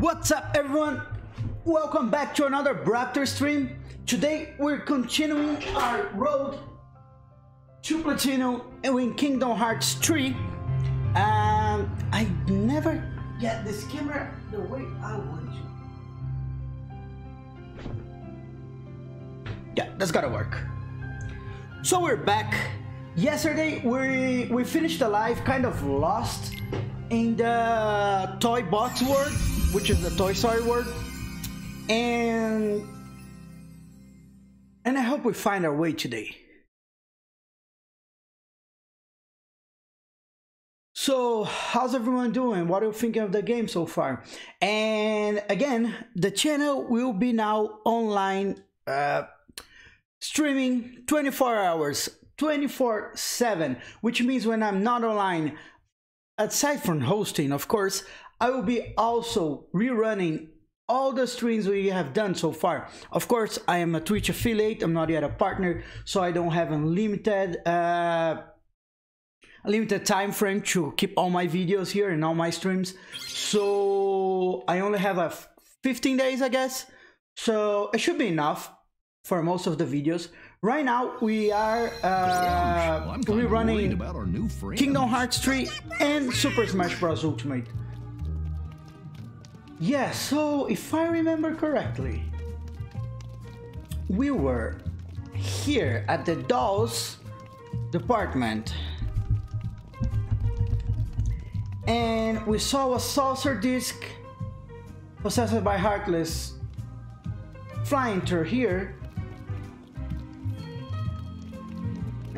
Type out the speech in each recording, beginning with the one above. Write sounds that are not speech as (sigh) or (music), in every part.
What's up everyone? Welcome back to another Braptor stream. Today we're continuing our road to Platinum in Kingdom Hearts 3. Um, I never get this camera the way I want to. Yeah, that's gotta work. So we're back. Yesterday we we finished the live kind of lost in the Toy Box world, which is the Toy Story world, and and I hope we find our way today. So, how's everyone doing? What are you thinking of the game so far? And again, the channel will be now online, uh, streaming 24 hours, 24 7, which means when I'm not online, aside from hosting, of course, I will be also rerunning all the streams we have done so far. Of course, I am a Twitch affiliate, I'm not yet a partner, so I don't have unlimited uh, limited time frame to keep all my videos here and all my streams. So I only have a 15 days, I guess. So it should be enough for most of the videos. Right now we are uh, well, I'm we're kinda running about our new. Kingdom Hearts 3 and Super Smash Bros. Ultimate. Yeah, so if I remember correctly, we were here at the dolls department and we saw a saucer disc possessed by Heartless flying through here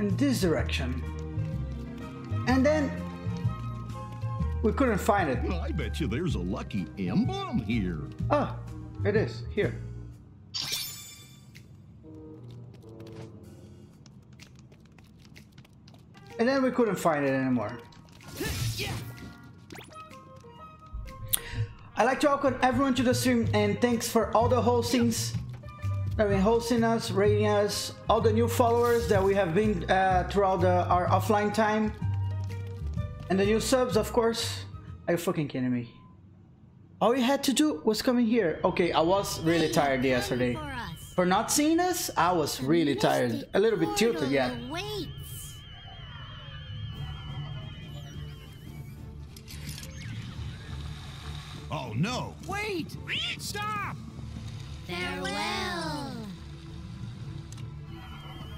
in this direction. And then we couldn't find it. Well, I bet you there's a lucky emblem here. Oh, it is here. And then we couldn't find it anymore. I'd like to welcome everyone to the stream and thanks for all the hostings that have been hosting us, rating us, all the new followers that we have been uh, throughout the, our offline time, and the new subs, of course. Are you fucking kidding me? All you had to do was come in here. Okay, I was really tired yesterday. For not seeing us, I was really tired. A little bit tilted, yeah. Wait. Oh no! Wait! Stop! Farewell.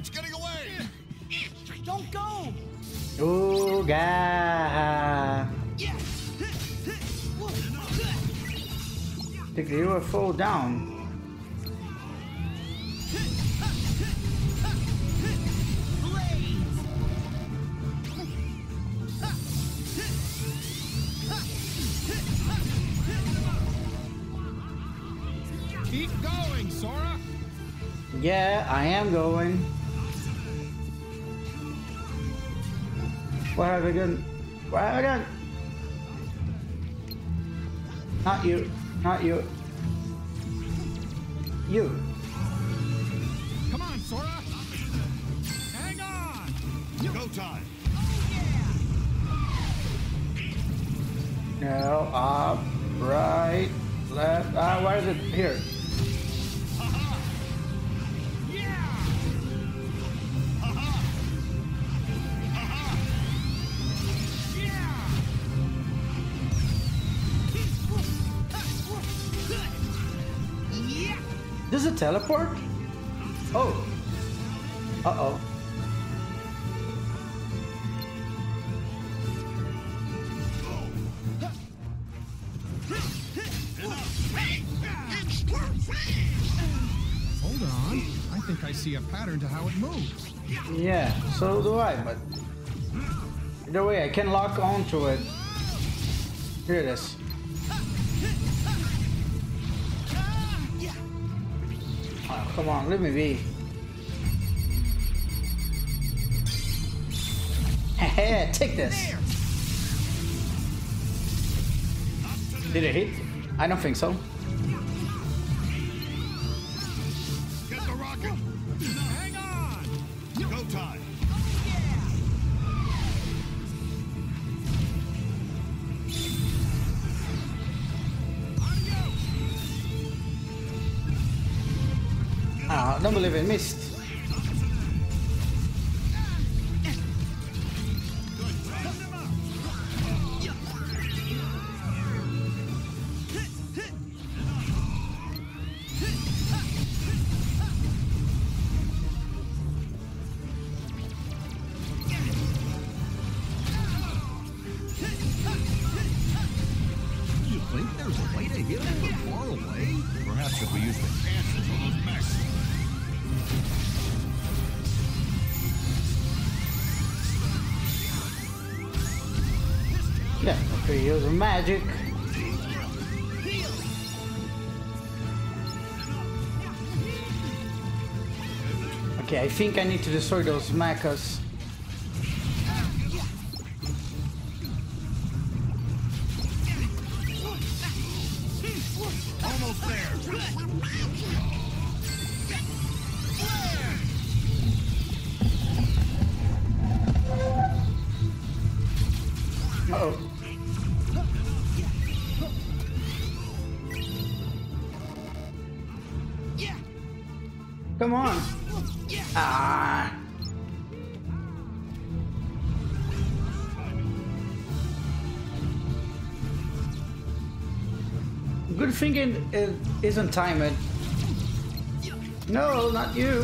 It's getting away! (laughs) Don't go! Ooga! Take the UFO down. Keep going, Sora! Yeah, I am going. What have I done? What have I done? Not you. Not you. You. Come on, Sora! Hang on! Go time! No, up, right, left. Ah, why is it here? Does it teleport? Oh. Uh oh. Hold on. I think I see a pattern to how it moves. Yeah, so do I, but either way, I can lock onto it. Here it is. Oh, come on, let me be. Hey, take this. Did it hit? I don't think so. Missed. You think there's a way to hit him from far away? Perhaps if we use the cancers on those Yeah, okay, use magic. Okay, I think I need to destroy those mechas. Come on. Ah. Good thing it, it isn't timed. No, not you.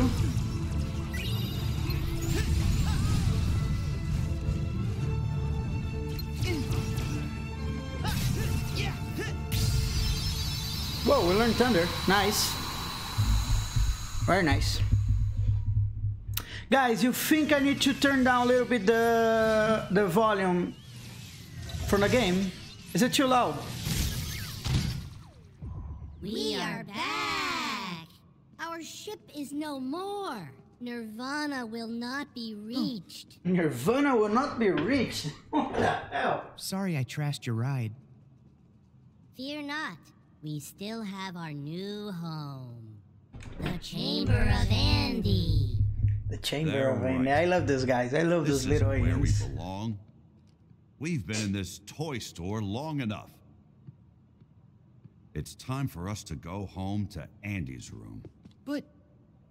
Whoa, we learned thunder. Nice. Very nice. Guys, you think I need to turn down a little bit the the volume from the game? Is it too loud? We are back! Our ship is no more. Nirvana will not be hmm. reached. Nirvana will not be reached. (laughs) What the hell? Sorry I trashed your ride. Fear not, we still have our new home. The Chamber of Andy. The chamber They're of Andy. I love those guys. I love This those little isn't where we belong. We've been in this toy store long enough. It's time for us to go home to Andy's room. But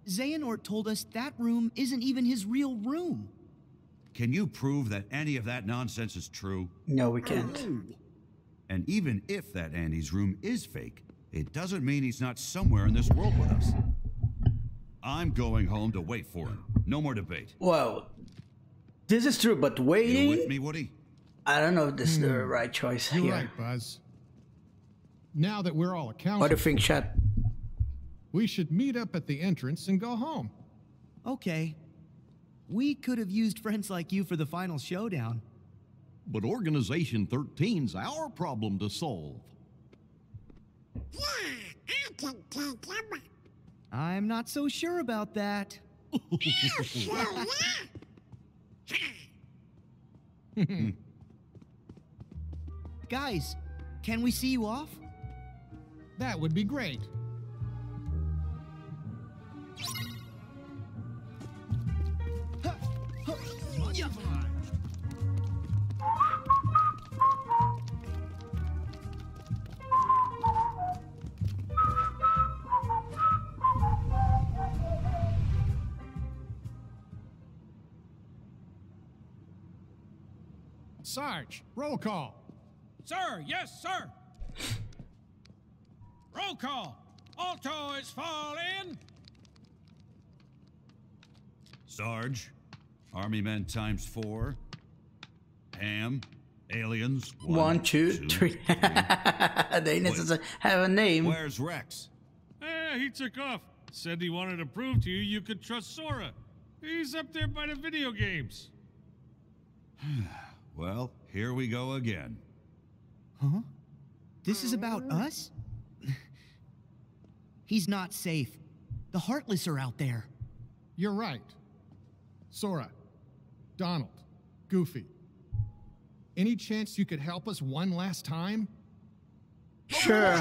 Xehanort told us that room isn't even his real room. Can you prove that any of that nonsense is true? No, we can't. And even if that Andy's room is fake, it doesn't mean he's not somewhere in this world with us. I'm going home to wait for him. No more debate. Well, this is true, but waiting. You with me, Woody? I don't know if this is the hmm. right choice You're here. right, Buzz. Now that we're all What do you think, chat? we should meet up at the entrance and go home. Okay. We could have used friends like you for the final showdown. But Organization 13's our problem to solve. (laughs) I'm not so sure about that. (laughs) Guys, can we see you off? That would be great. Sarge, roll call. Sir, yes, sir. Roll call. Alto is fall in. Sarge, Army Men times four. Hamm, aliens. One, two, three. (laughs) they necessarily have a name. Where's Rex? Eh, he took off. Said he wanted to prove to you you could trust Sora. He's up there by the video games. (sighs) (sighs) Well, here we go again. Huh? This is about us? (laughs) He's not safe. The Heartless are out there. You're right. Sora, Donald, Goofy. Any chance you could help us one last time? Sure.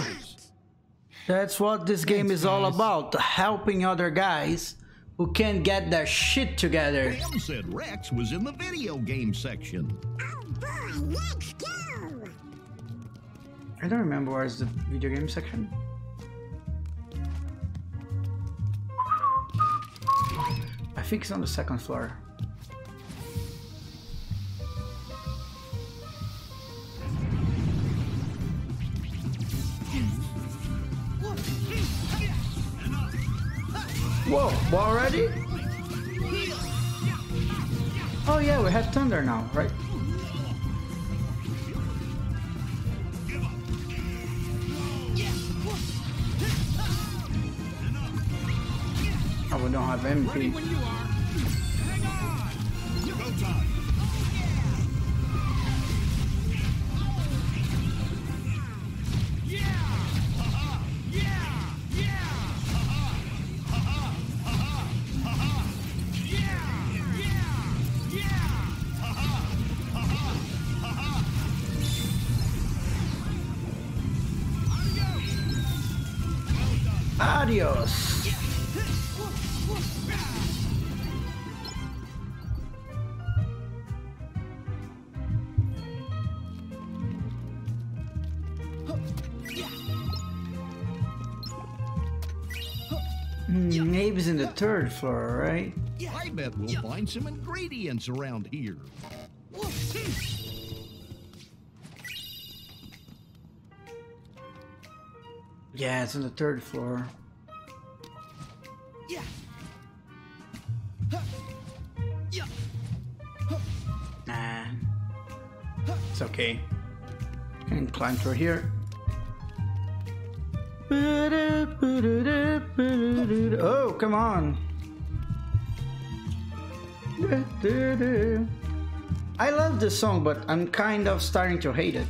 That's what this game is all about. Helping other guys who can't get their shit together. Hamm said Rex was in the video game section. Oh boy, let's go! I don't remember where's the video game section. I think it's on the second floor. Whoa, well, already? Oh yeah, we have thunder now, right? Oh, we don't have MP. Adios. Hmm, Abe's in the third floor, right? I bet we'll find some ingredients around here. Yeah, it's on the third floor. Yeah. Nah. It's okay. Can climb through here. Oh, come on. I love this song, but I'm kind of starting to hate it.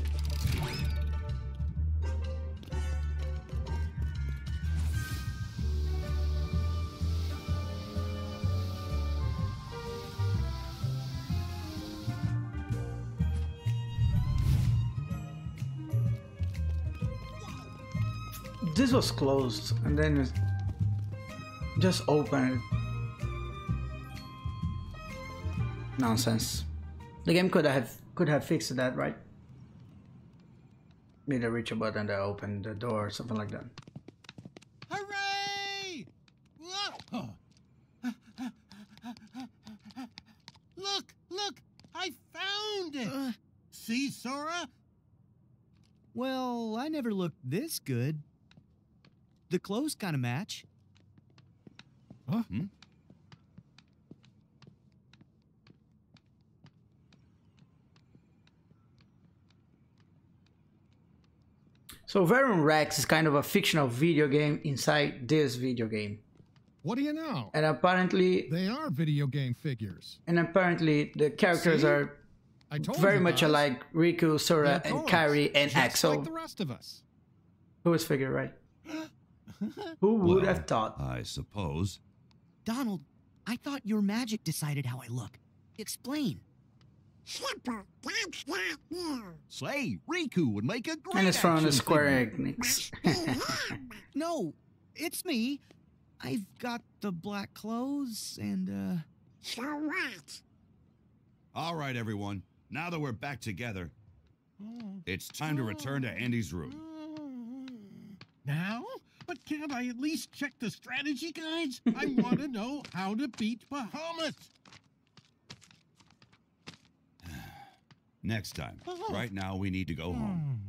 This was closed and then it just opened. Nonsense. The game could have could have fixed that, right? Made a reach a button to open the door or something like that. Hooray! Whoa. Look, look, I found it. Uh. See, Sora? Well, I never looked this good. The clothes kind of match. Huh? Hmm? So Verum Rex is kind of a fictional video game inside this video game. What do you know? And apparently They are video game figures. and apparently the characters See? are I told very much Buzz. alike Riku, Sora, and toys, Kairi and just Axel. like the rest of us. Who is figure right? (gasps) (laughs) Who would Well, have thought? I suppose. Donald, I thought your magic decided how I look. Explain. Say, Riku would make a great And it's from the Square figure. Enix. (laughs) No, it's me. I've got the black clothes and, uh. All right, everyone. Now that we're back together, it's time to return to Andy's room. (laughs) Now? But can't I at least check the strategy guides? I (laughs) want to know how to beat Bahamut. (sighs) Next time. Right now, we need to go hmm. home.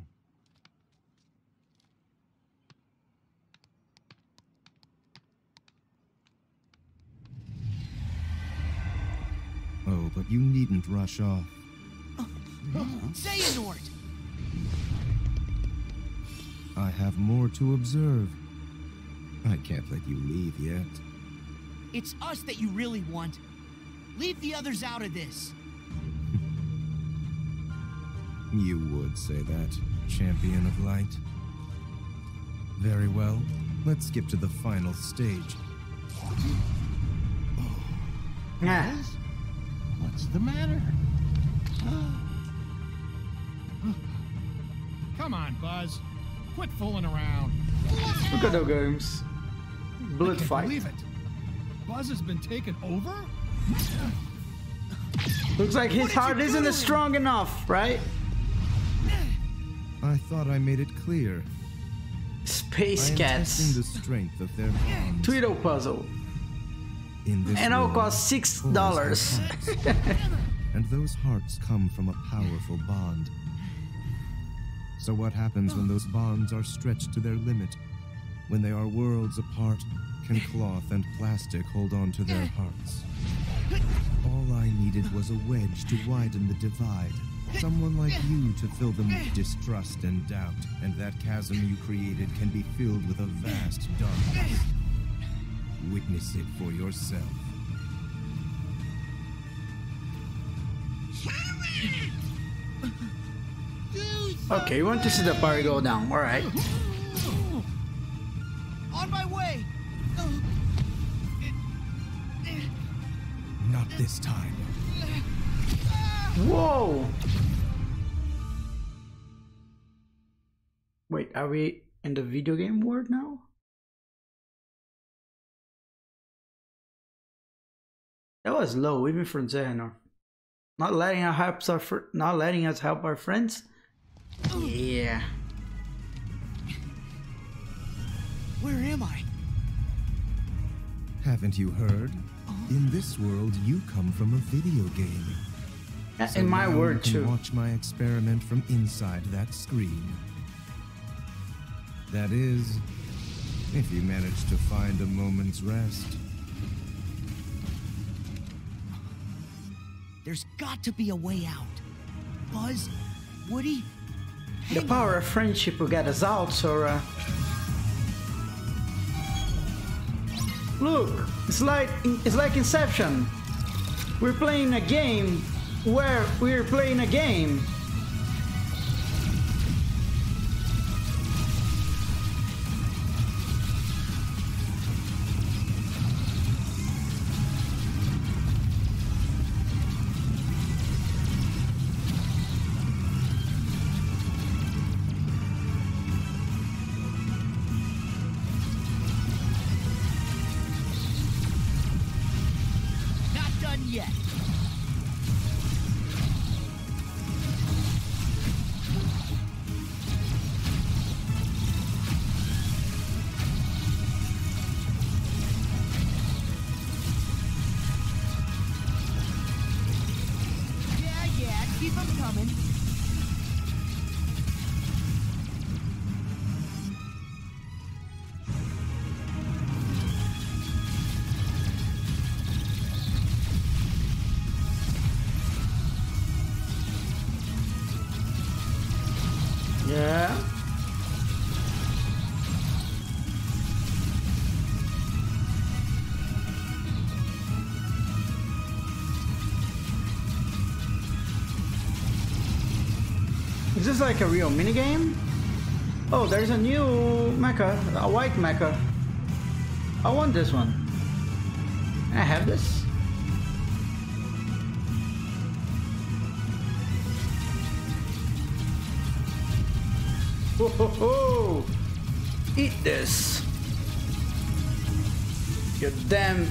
Oh, but you needn't rush off. Xehanort! I have more to observe. I can't let you leave yet. It's us that you really want. Leave the others out of this. (laughs) You would say that, champion of light. Very well. Let's skip to the final stage. (gasps) Yeah. What's the matter? (gasps) Come on, Buzz. Quit fooling around. Look at those games. I can't fight. believe it. Buzz has been taken over? Looks like his heart isn't strong enough, right? I thought I made it clear. I Space am cats. the strength of their. Tweedle puzzle. In this And it'll cost six dollars. (laughs) and those hearts come from a powerful bond. So what happens when those bonds are stretched to their limit? When they are worlds apart, can cloth and plastic hold on to their hearts? All I needed was a wedge to widen the divide. Someone like you to fill them with distrust and doubt, and that chasm you created can be filled with a vast darkness. Witness it for yourself. Okay, we want to see the party go down. Alright. This time. Whoa! Wait, are we in the video game world now? That was low, even for Xehanort. Not letting us help our fr- not letting us help our friends. Yeah. Where am I? Haven't you heard? In this world, you come from a video game. Yeah, So in my now word you can too. Watch my experiment from inside that screen. That is, if you manage to find a moment's rest. There's got to be a way out. Buzz, Woody, The power of friendship will get us out, Sora. Look, it's like it's like Inception. We're playing a game where we're playing a game. Like a real minigame? Oh, there's a new mecha, a white mecha. I want this one. I have this? Ho ho ho! Eat this! You damn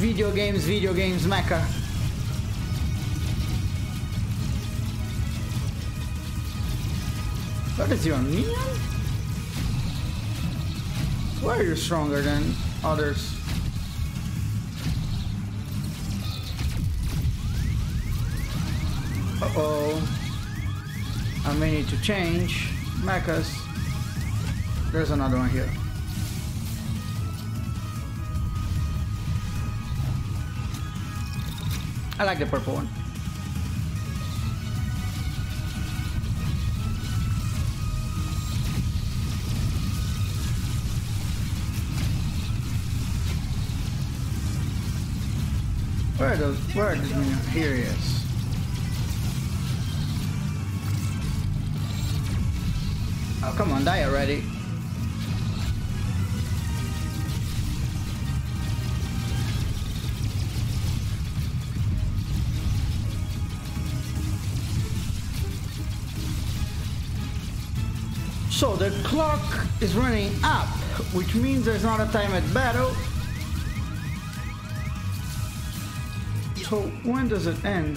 video games, video games mecha. What is your minion? Why are you stronger than others? Uh oh. I may need to change mechas. There's another one here. I like the purple one. Where are those? These minions? Here he is. Oh, come on, die already. So the clock is running up, which means there's not a time at battle. So when does it end?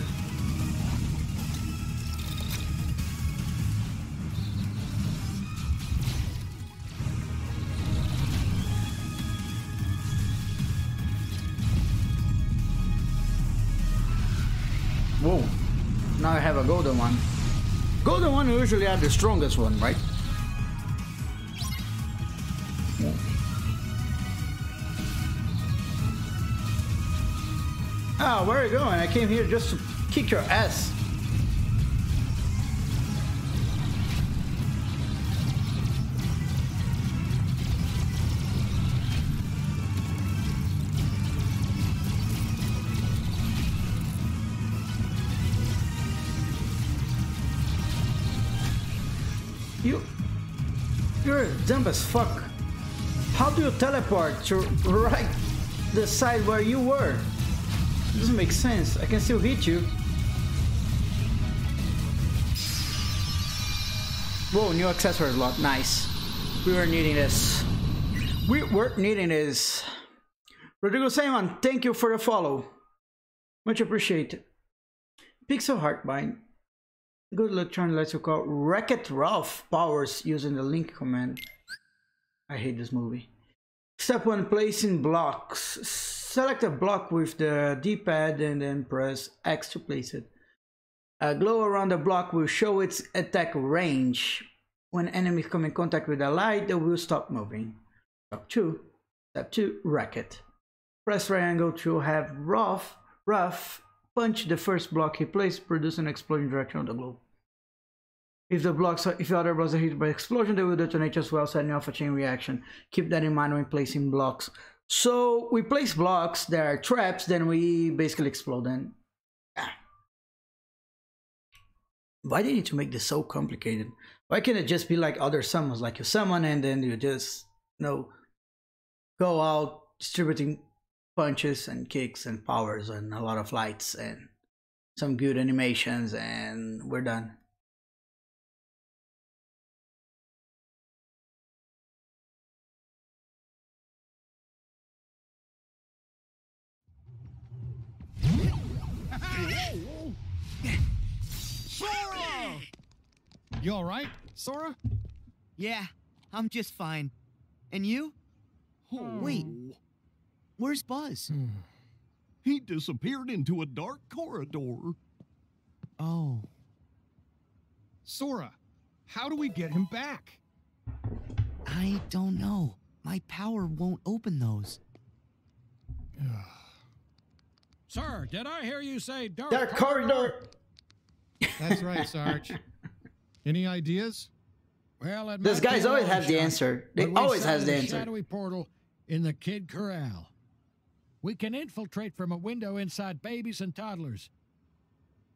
Whoa, now I have a golden one. Golden one usually are the strongest one, right? Oh, where are you going? I came here just to kick your ass. You... You're dumb as fuck. How do you teleport to right the side where you were? Doesn't make sense. I can still hit you. Whoa, new accessory lot. Nice. We were needing this. We were needing this. Rodrigo Simon, thank you for the follow. Much appreciated. Pixel Heartbind. Good luck trying to you call Wreck-It Ralph powers using the link command. I hate this movie. Step 1 placing blocks. Select a block with the D-pad and then press X to place it. A glow around the block will show its attack range. When enemies come in contact with the light, they will stop moving. Step 2. Step 2. Wreck it. Press triangle to have Ralph, rough punch the first block he placed, produce an explosion direction on the globe. If the blocks, if the other blocks are hit by explosion, they will detonate as well, setting off a chain reaction. Keep that in mind when placing blocks. So we place blocks that are traps, then we basically explode them. Ah. Why do you need to make this so complicated? Why can't it just be like other summons, like you summon and then you just, you know, go out distributing punches and kicks and powers and a lot of lights and some good animations and we're done. Sora! You alright, Sora? Yeah, I'm just fine. And you? Wait, where's Buzz? (sighs) He disappeared into a dark corridor. Oh, Sora, how do we get him back? I don't know. My power won't open those. (sighs) Sir, did I hear you say dark, Dark corridor! That's right, Sarge. Any ideas? Well, it This guy's always long has the answer. but They always set has the a answer. shadowy portal in the Kid Corral. We can infiltrate from a window inside babies and toddlers.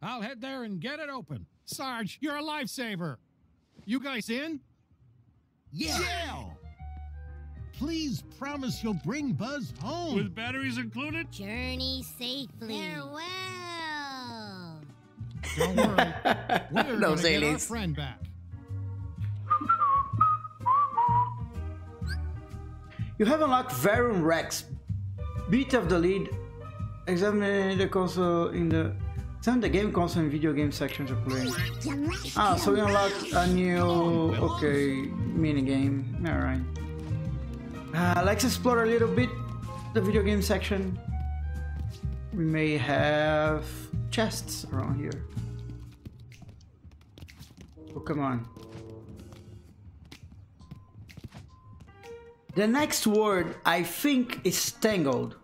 I'll head there and get it open. Sarge, you're a lifesaver. You guys in? Yeah! Please promise you'll bring Buzz home. With batteries included? Journey safely. Farewell. Don't worry. (laughs) We're Those gonna get our aliens. friend back. You have unlocked Verum Rex. Beat of the lead. Examine the console in the examine the game console and video game sections of play. Ah, so we unlocked a new okay mini game. All right. Uh, let's explore a little bit the video game section. We may have chests around here. Oh, come on. The next word I think is tangled.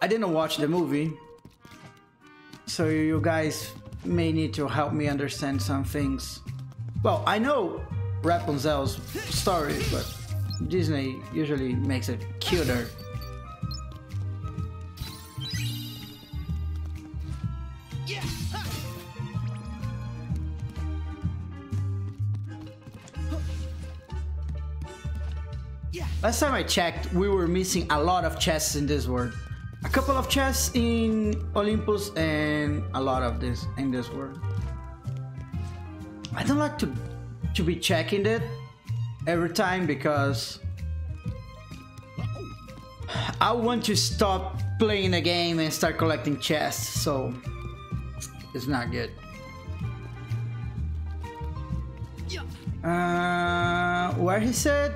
I didn't watch the movie, so you guys may need to help me understand some things. Well, I know Rapunzel's story, but Disney usually makes it cuter. Last time I checked, we were missing a lot of chests in this world. A couple of chests in Olympus and a lot of this in this world. I don't like to to be checking it every time because I want to stop playing the game and start collecting chests, so it's not good. Uh, where he said?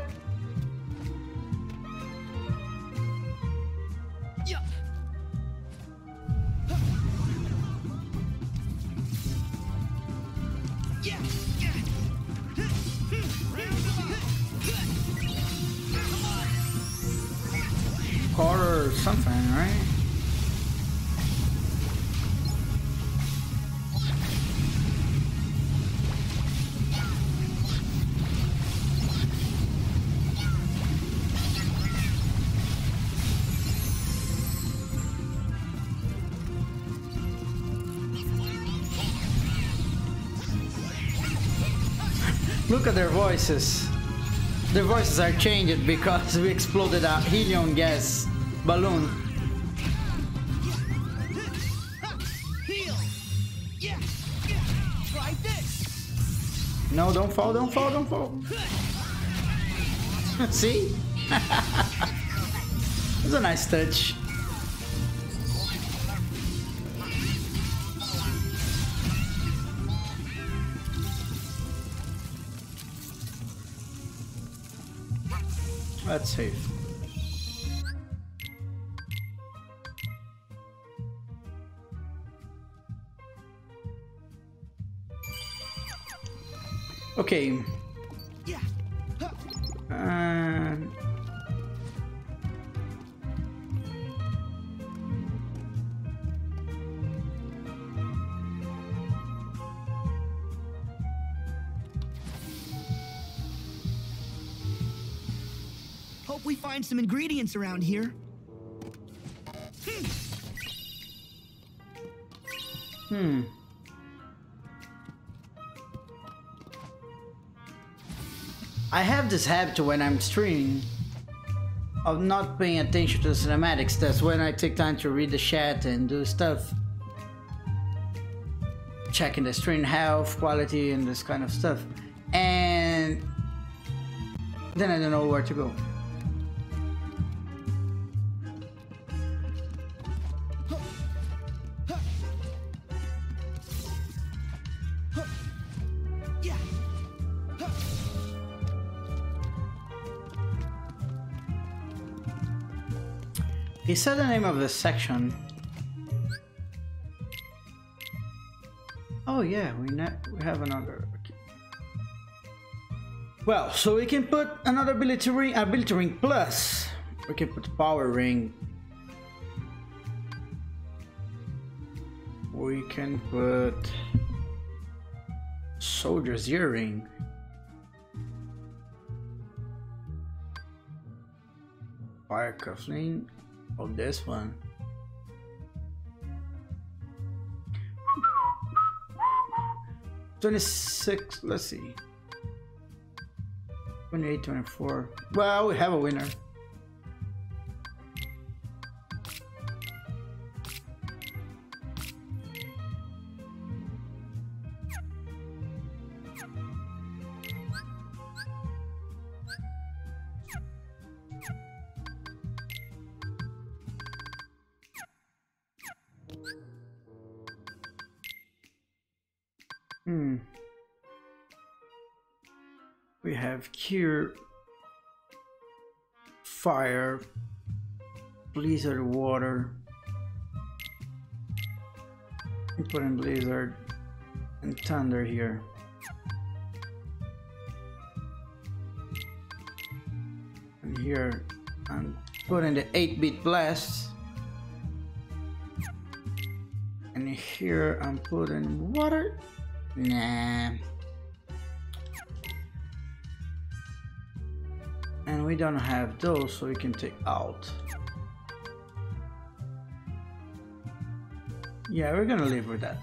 Look at their voices. Their voices are changed because we exploded a helium gas balloon. No, don't fall, don't fall, don't fall. (laughs) See? (laughs) It's a nice touch. That's safe. Okay. Hope we find some ingredients around here. hmm. I have this habit when I'm streaming of not paying attention to the cinematics. That's when I take time to read the chat and do stuff. Checking the stream health, quality, and this kind of stuff. And then I don't know where to go. He said the name of the section. Oh yeah, we we have another. Well, so we can put another ability ring, ability ring plus. We can put power ring. We can put soldier's earring. Fire cuffling. Oh, this one. Twenty-six. Let's see. 28, 24. Well, we have a winner. Hmm. We have cure, fire, blizzard water. We put in blizzard and thunder here. And here I'm putting the 8-bit blast. And here I'm putting water. Nah. And we don't have those, so we can take out. Yeah, we're gonna live with that.